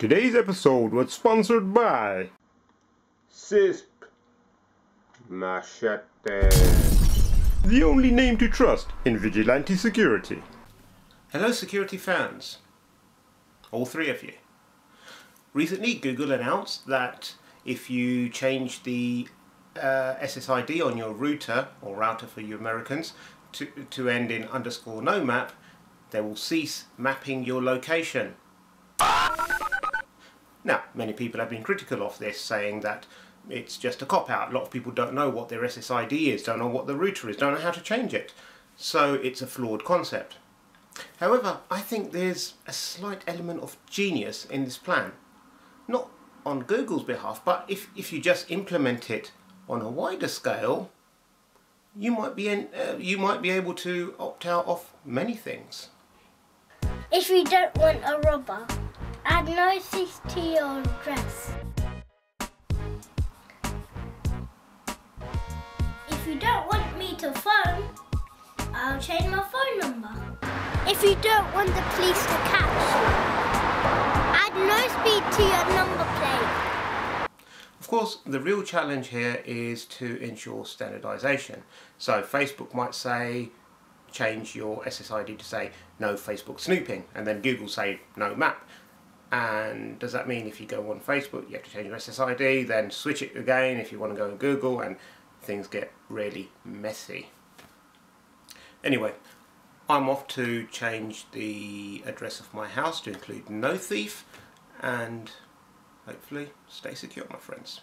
Today's episode was sponsored by CISP Machete. the only name to trust in vigilante security. Hello security fans, all three of you. Recently Google announced that if you change the uh, SSID on your router, or router for you Americans, to, to end in underscore no map, they will cease mapping your location. Now, many people have been critical of this, saying that it's just a cop-out. A lot of people don't know what their SSID is, don't know what the router is, don't know how to change it. So it's a flawed concept. However, I think there's a slight element of genius in this plan. Not on Google's behalf, but if, if you just implement it on a wider scale, you might be in, uh, you might be able to opt out of many things. If you don't want a robber, add no thief to your address. If you don't want me to phone, I'll change my phone number. If you don't want the police to catch you, add no speed to your number plate. Of course, the real challenge here is to ensure standardization. So Facebook might say, change your SSID to say no Facebook snooping, and then Google say no map. And does that mean if you go on Facebook, you have to change your SSID, then switch it again if you want to go on Google, and things get really messy. Anyway, I'm off to change the address of my house to include no thief, and hopefully stay secure, my friends.